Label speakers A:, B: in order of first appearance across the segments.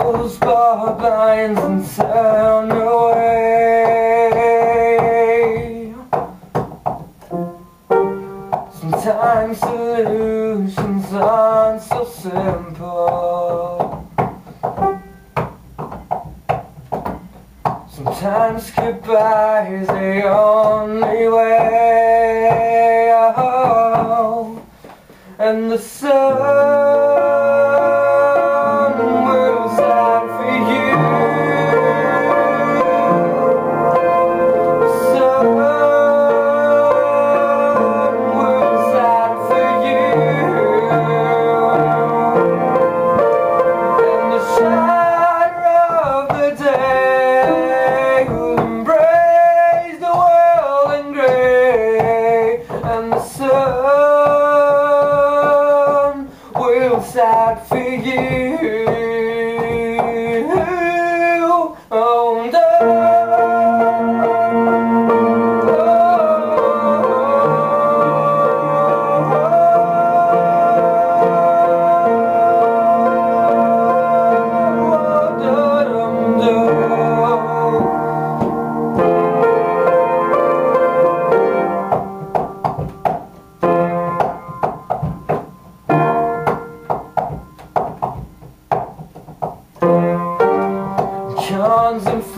A: Close bar blinds and sound away Sometimes solutions aren't so simple. Sometimes goodbye is the only way oh, And the sun sad for you.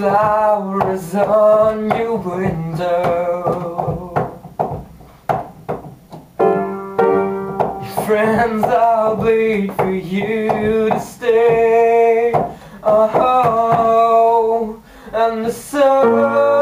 A: Flowers on your window. Your friends all bleed for you to stay. Oh, and the sun